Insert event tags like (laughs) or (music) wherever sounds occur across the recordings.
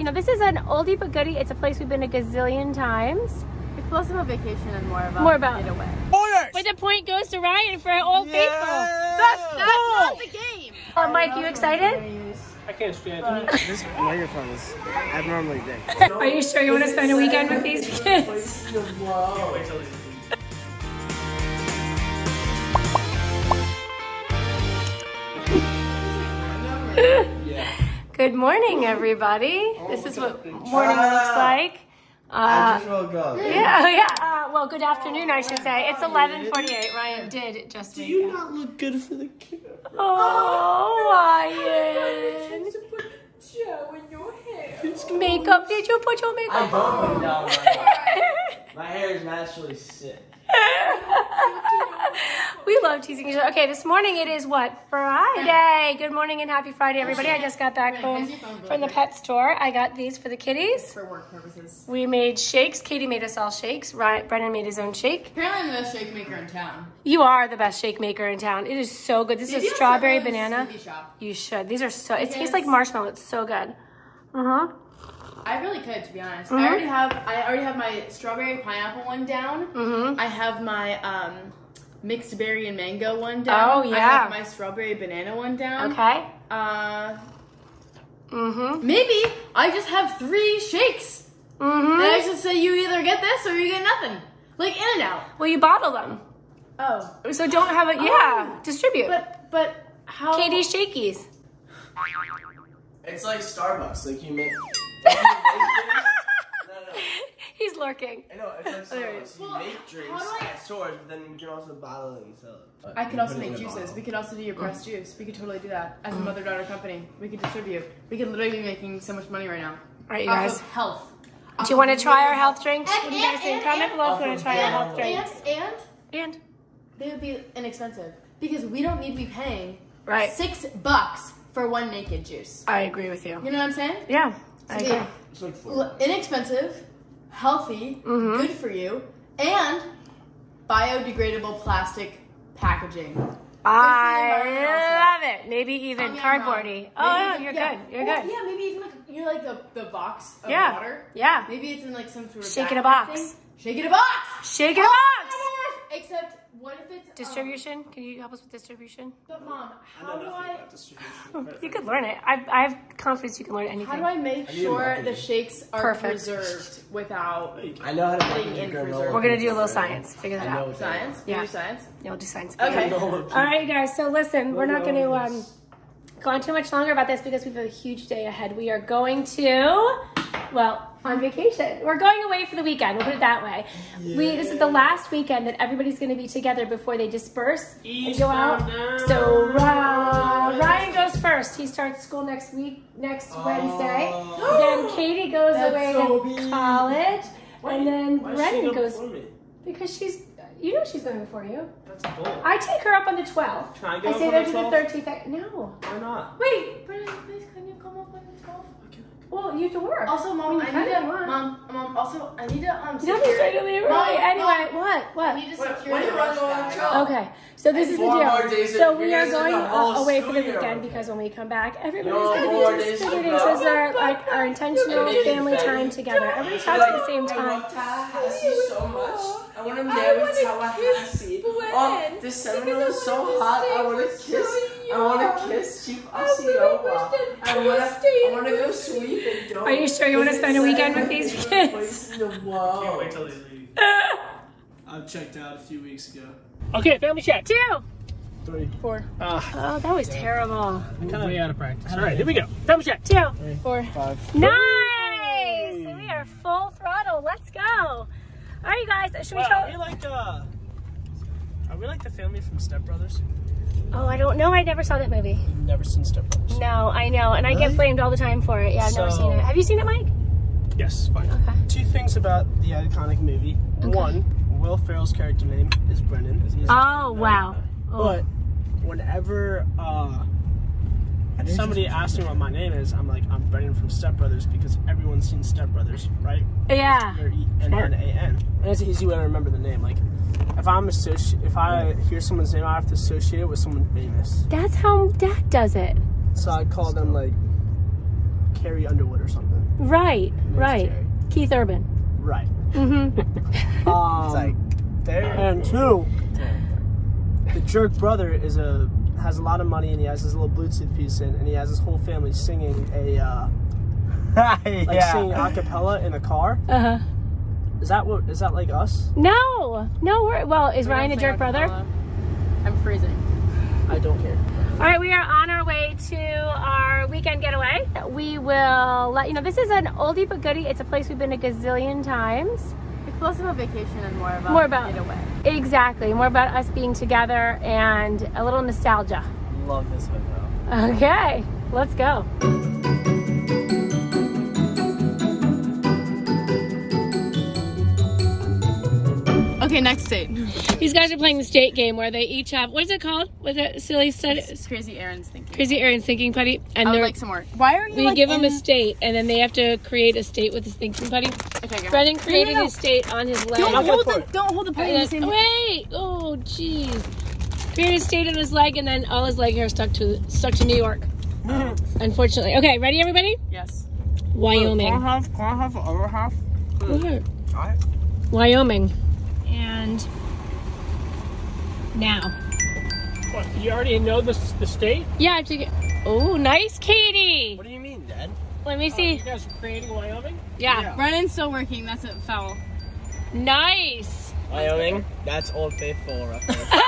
you know, this is an oldie but goodie. It's a place we've been a gazillion times. It's less a vacation and more about More about- getaway. But the point goes to Ryan for Old Faithful. That's, that's not the game. Uh, Mike, you excited? I can't stand it. This microphone is abnormally big. Are you sure you want to spend a weekend with these kids? (laughs) Good morning, everybody. This is what morning looks like. Uh, woke up. yeah, yeah. Uh, well, good afternoon, I should say. It's 11:48. Ryan did just wake You up. not look good for the camera. Oh, Ryan. Makeup? Did you put your makeup on? (laughs) My hair is naturally sick. (laughs) we love teasing each other. Okay, this morning it is what? Friday. Good morning and happy Friday, everybody. I just got back home from the pet store. I got these for the kitties. For work purposes. We made shakes. Katie made us all shakes. Ryan, Brennan made his own shake. Apparently I'm the best shake maker in town. You are the best shake maker in town. It is so good. This is Maybe a strawberry start my own banana. You should. These are so. It tastes like marshmallow. It's so good. Uh huh. I really could, to be honest. Mm-hmm. I already have. I already have my strawberry pineapple one down. Mm-hmm. I have my um, mixed berry and mango one down. Oh, I yeah. have my strawberry banana one down. Okay. Uh, Mm-hmm. maybe I just have three shakes. Mm-hmm. Then I should say you either get this or you get nothing. Like In and Out. Well, you bottle them, Oh, so don't have it. Yeah, distribute. but but how? Katie's shakies. It's like Starbucks. Like you make. (laughs) no, no. He's lurking. I know, it's (laughs) like Starbucks. You Well, make drinks I- at stores, but then you can also bottle it and sell it. I could You also put it in make juices. bottle. We could also do your pressed juice. We could totally do that as a Mm. mother daughter company. We could distribute. We could literally be making so much money right now. All right, you guys. of health. Do you want to try our health drinks? And- What do you guys think? and- Comment and- below if you want to try our health And, drinks. and And they would be inexpensive because we don't need to be paying Right. six bucks for one naked juice. I agree with you. You know what I'm saying? Yeah, I agree. they- It's like four. Inexpensive, healthy, Mm-hmm. good for you, and biodegradable plastic packaging. I love it. Maybe even cardboardy. Oh, no, you're yeah. good. You're Well, good. Yeah, maybe even like you're like the, the box of Yeah. water. Yeah. Maybe it's in like some sort of Shake in a box. thing. Shake in a box. Shake in a box. Except what if it's um, Distribution? Can you help us with distribution? but mom, how do I (laughs) You could learn it. I, I have confidence you can learn anything. how do I make sure the shakes are Perfect. preserved without I know how to make in granola. preserve. We're gonna do a little science. Figure that out. that science? is. You Yeah. do science? Yeah, we'll do science. Okay. All right, guys. So listen, we're not going to um, go on too much longer about this because we have a huge day ahead. We are going to, well, on vacation. We're going away for the weekend. We'll put it that way. We this is the last weekend that everybody's going to be together before they disperse and go out. So uh, Ryan goes first. He starts school next week, next Wednesday. (gasps) Then Katie goes That's away so to mean. college, and then Why Brennan goes because she's. You know she's going before you. That's bold. I take her up on the 12th. Can I go I say that on to the 13th. No. Why not? Wait. Brennan, please Well, you have to work. Also, mom, You I need to, you want. mom, mom, also, I need to, um, You don't be to leave early. Mom, Anyway, Mom, what? I What? need to Wait, secure when the do I go on bag. trial? Okay, so this is the deal. So we are going in the whole away for the school year. weekend because when we come back, everybody's No going to be days to distributing. So this our, like, our intentional It made me family time together. Everybody talks at the same time. so much. I want to marry Tallahassee. Oh, this seminar is so hot. I want to kiss. I want to kiss Chief Osceola. I want to. I want to go sweep and go. Are you sure you want to spend a weekend with these kids? Places in the world. Can't wait till they leave. (laughs) I've checked out a few weeks ago. Okay, family check. Two. Three. Four. Oh, that was terrible. I'm Kind of way out of practice. All right, here we go. Family check. Two. Four. Five. Nice. We are full throttle. Let's go. All right, you guys. Should we Wow, tell? are we like uh, are we like the family from Step Brothers? Oh, I don't know. I never saw that movie. You've never seen Step Brothers? No, I know, and I get Really? flamed all the time for it. Yeah, I've never seen it. Have you seen it, Mike? Yes, fine. Okay. Two things about the iconic movie. Okay. One, Will Ferrell's character name is Brennan. He's Oh wow. Oh. But whenever uh, somebody asks me what my name is, I'm like, I'm Brennan from Step Brothers because everyone's seen Step Brothers, right? Yeah. They're E N N A N. And it's an easy way to remember the name. Like, if I'm associ- if I hear someone's name, I have to associate it with someone famous. That's how Dad does it. So I call them like Carrie Underwood or something. Right, right. Keith Urban. Right. Mm-hmm. (laughs) (laughs) Um, It's like there. and two, the jerk brother is a has a lot of money and he has his little Bluetooth piece in and he has his whole family singing a uh, (laughs) like singing a cappella in a car. Uh-huh. Is that what is that like us? No, no. We're, well, is We're Ryan a jerk brother? acapella. I'm freezing. I don't care. All right, we are on our way to our weekend getaway. We will let you know. This is an oldie but goodie. It's a place we've been a gazillion times. It's less about vacation and more about More about- getaway. Exactly. More about us being together and a little nostalgia. Love this window. Okay, let's go. Okay, next state. These guys are playing the state game where they each have what is it called? What's it? Silly study. It's crazy Aaron's thinking. Crazy Aaron's thinking putty, and I would they're like some more. Why are you we like give them a state, and then they have to create a state with his thinking putty. Okay, go. Brennan created no. his state on his leg. Don't hold the it. don't hold the putty in the same then- wait! Oh, jeez. Created a state on his leg, and then all his leg hair stuck to stuck to New York. (laughs) Unfortunately. Okay, ready, everybody? Yes. Wyoming. have can I have the other half? What? I, Wyoming. And now. What, you already know the the state? Yeah, I have to get. Oh, nice, Katie. what do you mean, Dad? Let me oh, see. guys are creating Wyoming? Yeah. Brennan's still working. That's a foul. Nice. Wyoming. That's Old Faithful reference. (laughs) How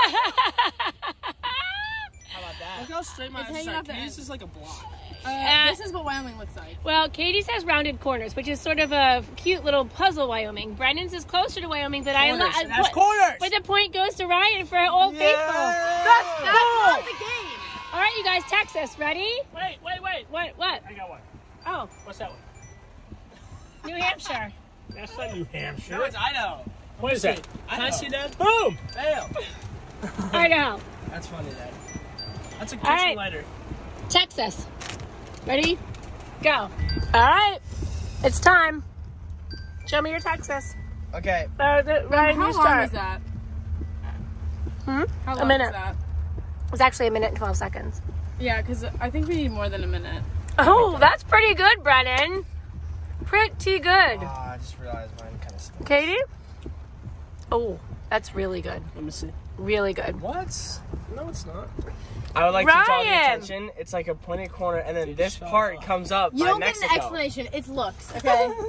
about that? Look how straight my It's eyes hanging are. This is like a block. Uh, Uh, this is what Wyoming looks like. Well, Katie's has rounded corners, which is sort of a cute little puzzle Wyoming. Brennan's is closer to Wyoming, but I Corners. I- It has but- corners. But the point goes to Ryan for Old Faithful. That's not the game. All right, you guys, Texas, ready? Wait, wait, wait. What? What? I got one. Oh, What's that one? New Hampshire. That's not New Hampshire. No, it's Idaho. What is that? I Can I see that? Boom! Fail. I know. That's funny, Dad. That's a All right. kitchen lighter. Texas. Ready? Go. All right, it's time. Show me your Texas. Okay. Uh, the, Ryan, How you long start. is that? Hmm? How A minute. is that? It's actually a minute and 12 seconds. Yeah, because I think we need more than a minute. Oh, that's pretty good, Brennan. Pretty good. Ah, I just realized mine kind of stinks. Katie? Oh, that's really good. Let me see. Really good. What? No, it's not. I would like to draw the attention. It's like a pointed corner, and then Dude, this part up. comes up You by don't Mexico. get an explanation. It's looks, okay? (laughs)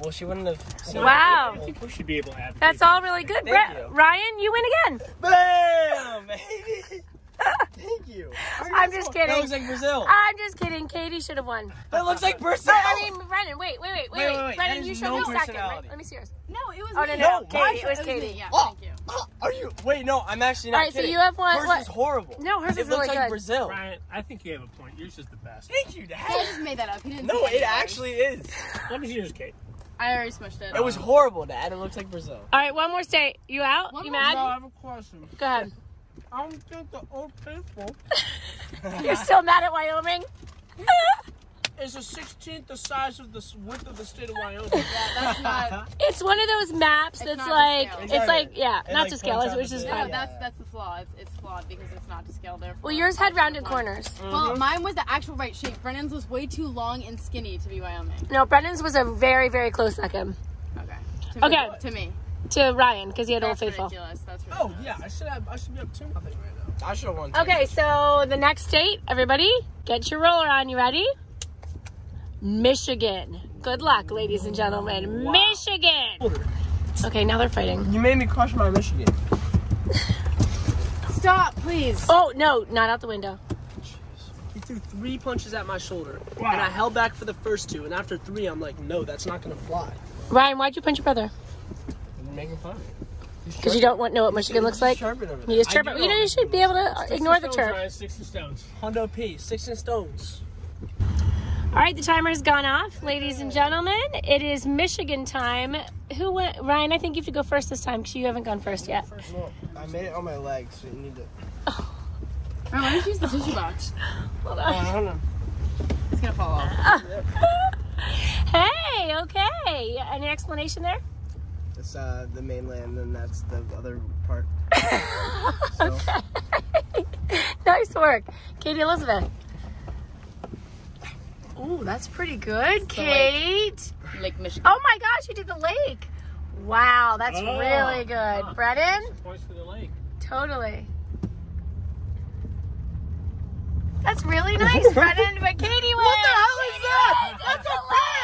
Well, she wouldn't have. Seen Wow. I think we should be able to advocate. That's all really good. Thank Bre- you. Ryan, you win again. Bam, baby. (laughs) Thank you. I'm just kidding. That looks like Brazil. I'm just kidding. Katie should have won. That looks like Brazil. I mean, Brennan, wait, wait, wait, wait, Wait, wait, wait. Brennan, you is show no me second. Right? Let me see yours. No, it was Oh, no, me. no. No, Katie, it was Katie. Yeah, Oh, thank you. Oh, are you? Wait, no. I'm actually not All right, so you have one- Hers what- is horrible. No, hers it is looks really like good. Brazil. Ryan, I think you have a point. Yours is the best. Thank you, Dad. I Dad. just made that up. He didn't No, say it it. actually is. Let me see yours, Kate. I already smushed it. It was horrible, Dad. It looks like Brazil. All right, one more state. You out? One you more mad? No, I have a question. Go ahead. I don't think the Old Faithful (laughs) (laughs) You're still mad at Wyoming? (laughs) is a 16th the size of the width of the state of Wyoming. Yeah, that's not. (laughs) it's one of those maps It's that's not to like, scale. it's Exactly. like, yeah, It, not like, to scale, points it's- out which the is No, fine. Yeah. that's that's the flaw. It's, it's flawed because it's not to scale. Therefore, Well, yours had rounded corners. Mm-hmm. Well, mine was the actual right shape. Brennan's was way too long and skinny to be Wyoming. No, Brennan's was a very, very close second Okay. To Okay. Me, to me. to Ryan because he had Old That's Faithful. ridiculous. That's Oh yeah, I should have. I should be up two nothing right now. I should have won. too. Okay, so the next state, everybody, get your roller on. You ready? Michigan. Good luck, ladies and gentlemen. Michigan. Okay, now they're fighting. You made me crush my Michigan. Stop, please. Oh no, not out the window. He threw three punches at my shoulder, and I held back for the first two. And after three, I'm like, no, that's not gonna fly. Ryan, why'd you punch your brother? You're making fun of me. Because you don't want know what Michigan looks like. You just turf. You know you should be able to ignore the turf. Sixty stones. Hondo P, six and stones. All right, the timer has gone off, ladies and gentlemen. It is Michigan time. Who went? Ryan, I think you have to go first this time because you haven't gone first yet. First, No, I made it on my legs, so you need to. Oh, why don't you use the tissue box? (gasps) Hold Uh, on. I don't know. It's gonna fall off. (laughs) Hey, okay. Any explanation there? It's uh, the mainland, and that's the other part. (laughs) So, (laughs) nice work, Katie Elizabeth. Ooh, that's pretty good, Kate. Lake Michigan. Oh my gosh, you did the lake. Wow, that's Oh. really good. Brennan? Points for the lake. Totally. That's really nice, (laughs) Brennan, but Katie wins. What the hell is that? That's a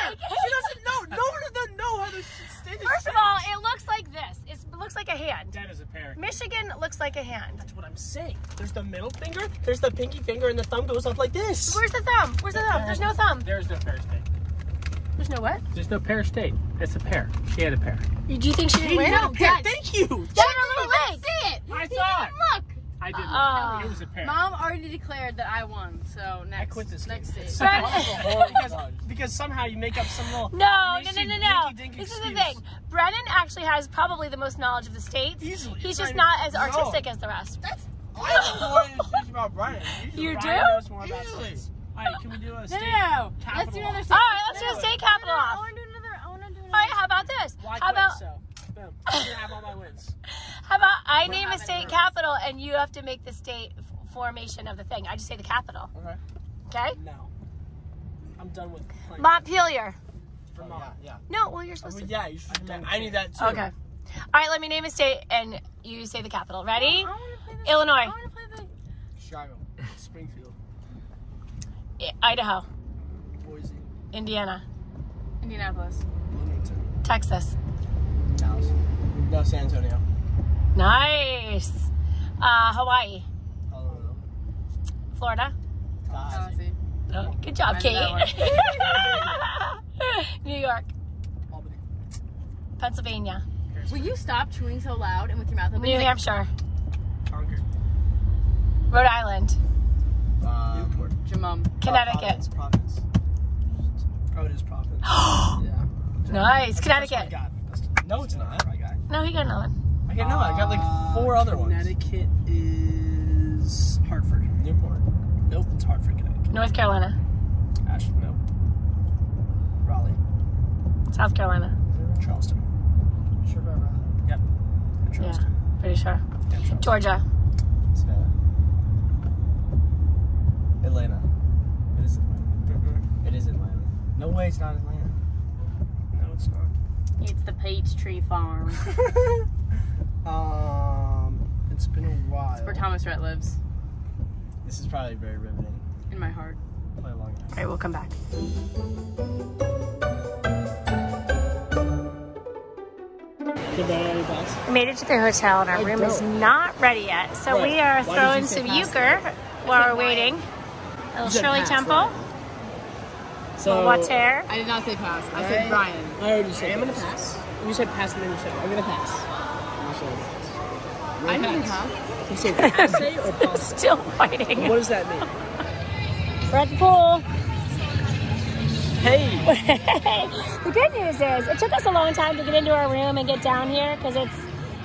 lake. She doesn't know. No one doesn't know how this state is. First of all, it looks like this. It's, it looks like a hand. that is a pear. Michigan looks like a hand. That's what I'm saying. There's the middle finger, there's the pinky finger, and the thumb goes up like this. Where's the thumb? Where's the thumb? There's no thumb. There's no pear state. There's no what? There's no pear state. It's a pear. She had a pear. You- Do you think she didn't win? No, pear. Thank you. She had a little lake. See it. I saw it. Look. I didn't. Oh. it was a pear. Mom already declared that I won, so next. quit this next game. stage. (laughs) (laughs) Brennan- because, because somehow you make up some little. No, no, no, no, no. dinky-dinky This is the thing. Brennan actually has probably the most knowledge of the states. Easily. He's just not not as even- artistic as the rest. That's. I have more information about Brian. You Brian do? knows more about Easily. states. All right, can we do a No, state? no, no. Let's do another state. All right, let's do a state capital I off. want to do another. I want to do another. All right, how about this? Why How quit, about so? Boom. (laughs) I'm gonna have all my wins. how about I name a state capital and you have to make the state f- formation of the thing. I just say the capital. Okay. Okay? No. I'm done with playing. Montpelier. Vermont. Yeah. No, well you're Oh, supposed well, to. yeah, you should. I need that too. Okay. All right, let me name a state and you say the capital. Ready? I want to play the. Illinois, I want to play the. Chicago, (laughs) Springfield, I- Idaho, Boise, Indiana, Indianapolis. Bloomington, Texas. Dallas. No, San Antonio. Nice. Uh, Hawaii, Colorado. Florida. Tallahassee. Tallahassee. Oh, good job, I knew that Kate. (laughs) New York, Albany. Pennsylvania, Will you stop chewing so loud and with your mouth open? New Hampshire, Concord. Rhode Island, Uh, Newport. Jamum. Connecticut. Providence. Providence. Oh, it is Providence. (gasps) yeah. Nice. My Connecticut. God. No, it's not. I got. No, he got another one. I got no. I got like four other ones. Connecticut is Hartford. Newport. Nope, it's Hartford, Connecticut. North Carolina, Ash. Nope. Raleigh. South Carolina. Charleston. Sure about Raleigh? Yep. And Yeah, pretty sure. Yeah, Charleston. Georgia. Savannah. Atlanta. It is Atlanta. It is Atlanta. No way it's not Atlanta. No, it's not. It's the Peachtree Farm. (laughs) Um, it's been a while. It's where Thomas Rhett lives. This is probably very riveting. In my heart. Play along. All right, we'll come back. Did that already pass? We made it to the hotel and our room is not ready yet. So we are Why throwing some euchre while we're waiting. A little Shirley pass, Temple, right? little water. I did not say pass. I said Brian. I already said. I'm gonna pass. You said pass, and then you said I'm gonna pass. I didn't pass. You said pass or pass? Still fighting. What does that mean? We're at the pool. Hey. (laughs) the good news is it took us a long time to get into our room and get down here because it's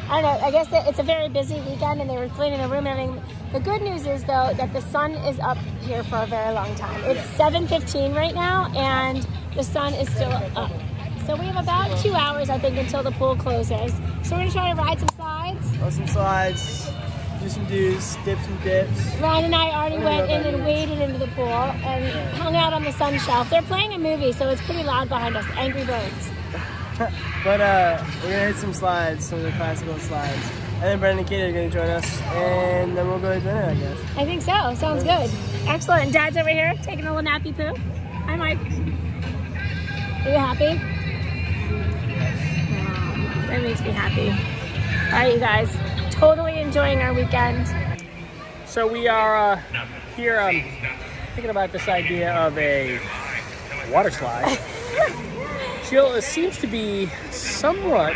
I don't know. I guess it's a very busy weekend and they were cleaning the room and everything. The good news is though that the sun is up here for a very long time. It's 7:15 right now and the sun is still up. So we have about two hours, I think, until the pool closes. So we're gonna try to ride some slides. Throw some slides. Do some do's. Dip some dips. Ryan and I already went in and waded into the pool and hung out on the sun shelf. They're playing a movie, so it's pretty loud behind us. Angry Birds. (laughs) But uh, we're gonna hit some slides, some of the classical slides. And then Brennan and Katie are gonna join us, and then we'll go to dinner, I guess. I think so. Sounds good. Excellent. And Dad's over here taking a little nappy poo. Hi, Mike. Are you happy? That makes me happy. All right, you guys. Totally enjoying our weekend. So we are uh, here um, thinking about this idea of a water slide. (laughs) Jill uh, seems to be somewhat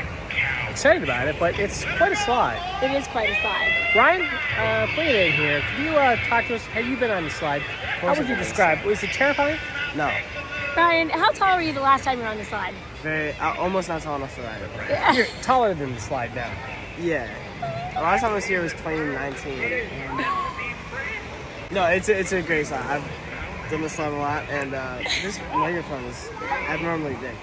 excited about it, but it's quite a slide. It is quite a slide. Ryan, uh, bring it in here. Can you uh, talk to us? Have you been on the slide? How would you describe? Was it terrifying? No. Ryan, how tall were you the last time you were on the slide? Very, uh, almost not tall enough to ride it. You're taller than the slide now. Yeah. The last time I was here was 2019. No, it's a, it's a great slide. I've, done this slide a lot, and uh, this microphone is abnormally big.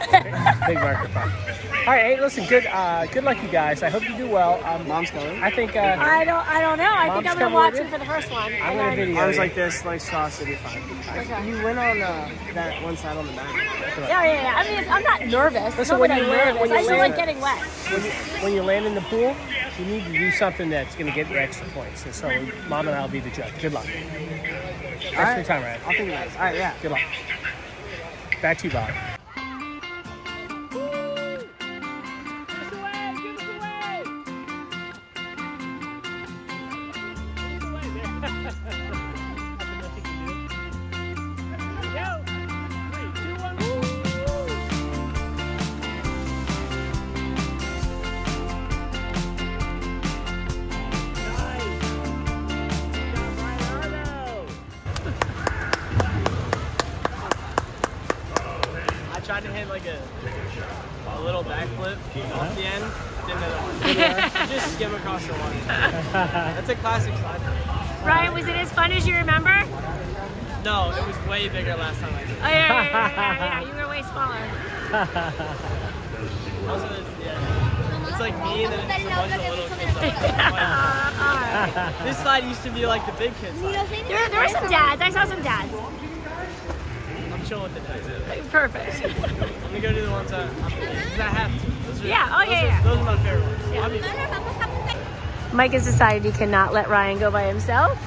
Big microphone. All right, hey, listen, good uh, good luck, you guys. I hope you do well. Um, Mom's coming. I think uh, I don't. I don't know. I Mom's think I'm gonna coming watch with it you? for the first one. I'm and gonna then- video Arms you. like this, like sauce, it'll be fine. Okay. You went on uh, that one side on the back. Yeah, yeah, yeah. I mean, it's, I'm not nervous. Listen, Not when that you I'm land- when you I just land- like getting wet. when you, when you land in the pool, you need to do something that's going to get you extra points. And so, Mom and I will be the judge. Good luck. Thanks for your time, Ryan. I'll think about it. All right, yeah. Good luck. Back to you, Bob. Tried to hit like a, a little backflip off the end. Didn't know (laughs) Just skim across the water. That's a classic slide. Ryan, was it as fun as you remember? No, it was way bigger last time I did. Oh yeah, yeah, yeah, yeah, yeah. You were way smaller. (laughs) Also, yeah. It's like me and then it's a bunch of little kids. (laughs) this slide used to be like the big kids slide. There, there were some dads. I saw some dads. I'm chilling with the dads. Perfect. (laughs) Let me go do the ones that I'm, 'cause I have to. Those are, Yeah, oh, those yeah, are, yeah. Those are my favorite ones. Obviously. Mike has decided he cannot let Ryan go by himself.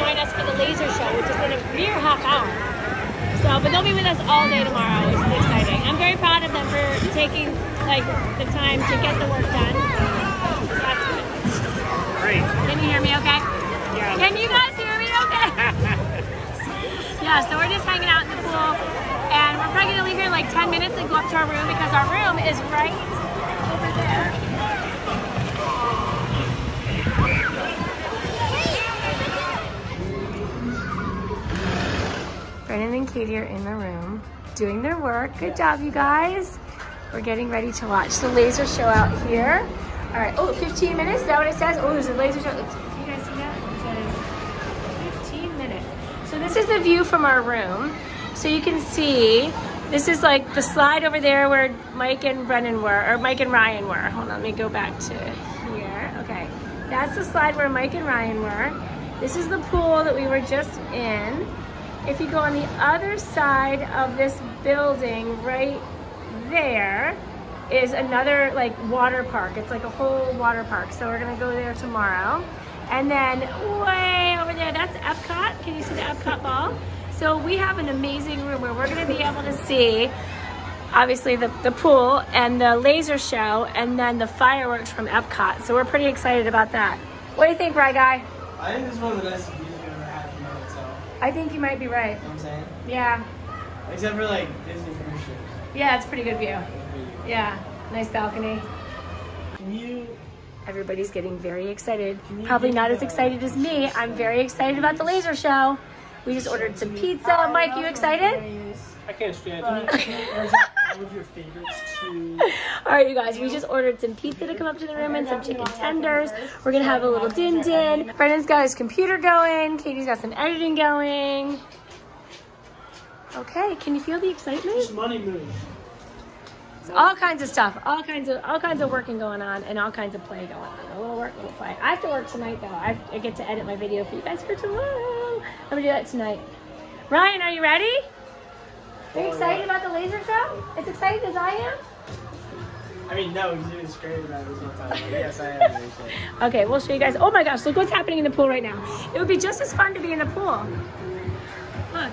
Join us for the laser show, which is in a mere half hour. So, but they'll be with us all day tomorrow, which is exciting. I'm very proud of them for taking like the time to get the work done. So that's good. Great. Can you hear me okay? Yeah. Can you guys hear me okay? (laughs) yeah, so we're just hanging out in the pool and we're probably gonna leave here in like 10 minutes and go up to our room because our room is right Brennan and Katie are in the room doing their work. Good job, you guys. We're getting ready to watch the laser show out here. All right, oh, 15 minutes, is that what it says? Oh, there's a laser show. Can you guys see that? It says 15 minutes. So this is the view from our room. So you can see, this is like the slide over there where Mike and Brennan were, or Mike and Ryan were. Hold on, let me go back to here. Okay, that's the slide where Mike and Ryan were. This is the pool that we were just in. If you go on the other side of this building right there is another like water park. It's like a whole water park. So we're gonna go there tomorrow. And then way over there, that's Epcot. Can you see the Epcot ball? So we have an amazing room where we're gonna be able to see obviously the, the pool and the laser show and then the fireworks from Epcot. So we're pretty excited about that. What do you think, Right Guy? I think this is one of the nicest views we've ever had from our hotel. I think you might be right. You know what I'm saying? Yeah. Except for like Disney cruise ships. Yeah, it's a pretty good view. Yeah, nice balcony. Can you Everybody's getting very excited. Probably not as excited as me. I'm very excited about the laser show. We just ordered some pizza. Mike, you excited? I can't stand All of your favorites (laughs) to. All right, you guys, we just ordered some pizza to come up to the room and some chicken tenders. We're gonna have a little din din. Brennan's got his computer going. Katie's got some editing going. Okay, can you feel the excitement? It's Money move. All kinds of stuff, all kinds of all kinds of working going on, and all kinds of play going on. A little work, a little play. I have to work tonight though. I, I get to edit my video for you guys for tomorrow. I'm gonna do that tonight. Ryan, are you ready? Are you excited about the laser show? As excited as I am? I mean, no, he's even screaming about it this whole time. Yes, I am. (laughs) Okay, we'll show you guys. Oh my gosh, look what's happening in the pool right now. It would be just as fun to be in the pool. Look,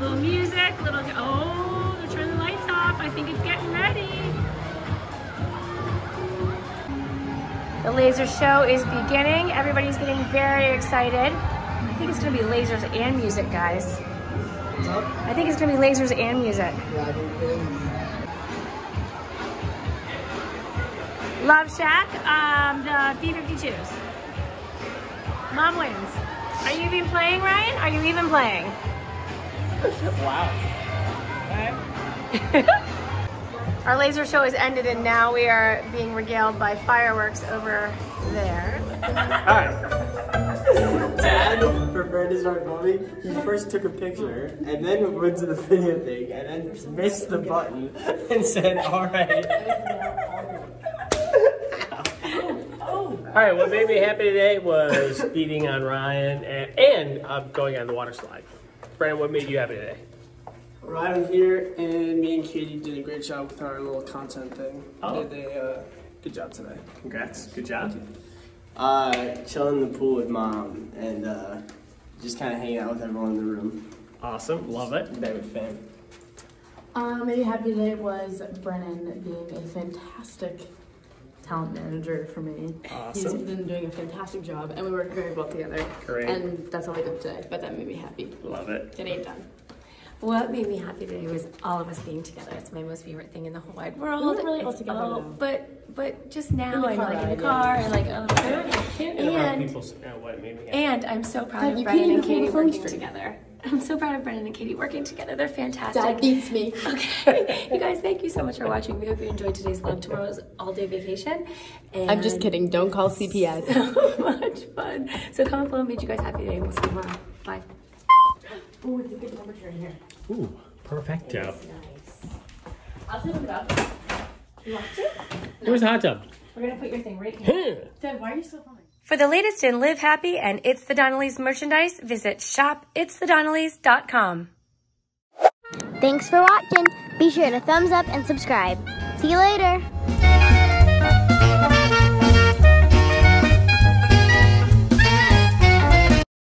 little music, little, oh, they're turning the lights off. I think it's getting ready. The laser show is beginning. Everybody's getting very excited. I think it's gonna be lasers and music, guys. I think it's gonna be lasers and music. Love Shack, um, the B-52s. Mom wins. Are you even playing, Ryan? Are you even playing? (laughs) Wow. (laughs) Our laser show has ended and now we are being regaled by fireworks over there. Alright. (laughs) Dad prepared to start filming. He first took a picture and then went to the video thing and then missed the button and said, "Alright." Alright, what made me happy today was beating on Ryan and, and uh, going on the water slide. Brennan, what made you happy today? Ryan here, and me and Katie did a great job with our little content thing. Oh. Did a uh, good job today. Congrats. Good job. Uh, chilling in the pool with mom and uh, just kind of hanging out with everyone in the room. Awesome. Love it. David fan. Um, maybe happy today was Brennan being a fantastic talent manager for me. Awesome. He's been doing a fantastic job, and we work very well together. Great. And that's all we did today, but that made me happy. Love it. Getting it done. What made me happy today was all of us being together. It's my most favorite thing in the whole wide world. We weren't really all together, all- though. But but just now the I'm car like in the ride, car and like oh, Can't and people's what made me happy. and I'm so proud Dad, of you Brennan and Katie working straight. together. I'm so proud of Brennan and Katie working together. They're fantastic. Dad beats me. Okay, (laughs) you guys, thank you so much for watching. We hope you enjoyed today's vlog. Tomorrow's all day vacation. And I'm just kidding. Don't call CPS. (laughs) So much fun. So comment below. Made you guys happy today. We'll see you tomorrow. Bye. Oh, it's a good temperature in here. Ooh, perfecto. Nice. I'll take it up. You want to? Where's the hot tub? We're gonna put your thing right here. Huh. Dad, why are you still filming? For the latest in Live Happy and It's the Donnellys merchandise, visit shopitsthedonnellys.com. Thanks for watching. Be sure to thumbs up and subscribe. See you later.